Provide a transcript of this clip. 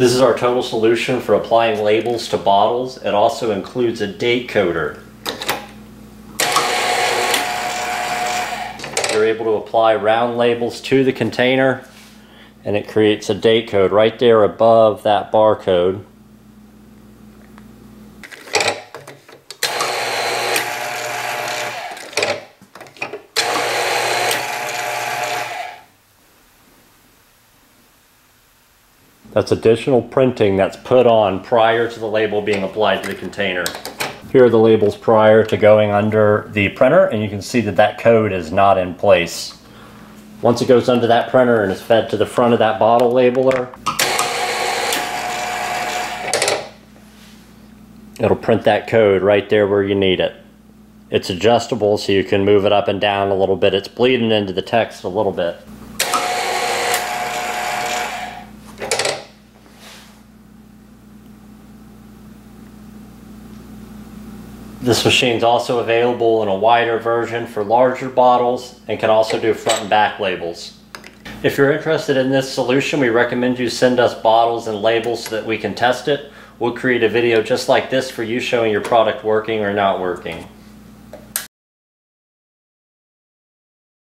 This is our total solution for applying labels to bottles. It also includes a date coder. You're able to apply round labels to the container and it creates a date code right there above that barcode. That's additional printing that's put on prior to the label being applied to the container. Here are the labels prior to going under the printer and you can see that that code is not in place. Once it goes under that printer and is fed to the front of that bottle labeler, it'll print that code right there where you need it. It's adjustable so you can move it up and down a little bit. It's bleeding into the text a little bit. This machine is also available in a wider version for larger bottles and can also do front and back labels. If you're interested in this solution, we recommend you send us bottles and labels so that we can test it. We'll create a video just like this for you showing your product working or not working.